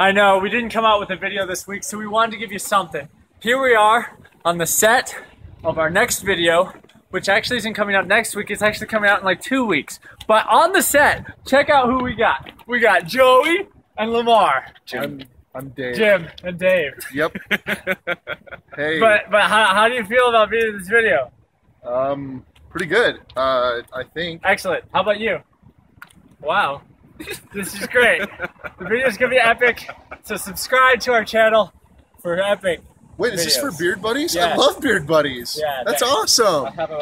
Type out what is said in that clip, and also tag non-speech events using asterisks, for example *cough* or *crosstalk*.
I know we didn't come out with a video this week, so we wanted to give you something. Here we are on the set of our next video, which actually isn't coming out next week. It's actually coming out in like two weeks. But on the set, check out who we got. We got Joey and Lamar, I'm, I'm Dave. Jim and Dave. Yep. *laughs* hey. But but how, how do you feel about being in this video? um, pretty good. Uh, I think. Excellent. How about you? Wow. This is great. The video's gonna be epic. So subscribe to our channel for epic. Wait, is this for. Beard Buddies? Yeah. I love Beard Buddies. Yeah, That's that- awesome. I have a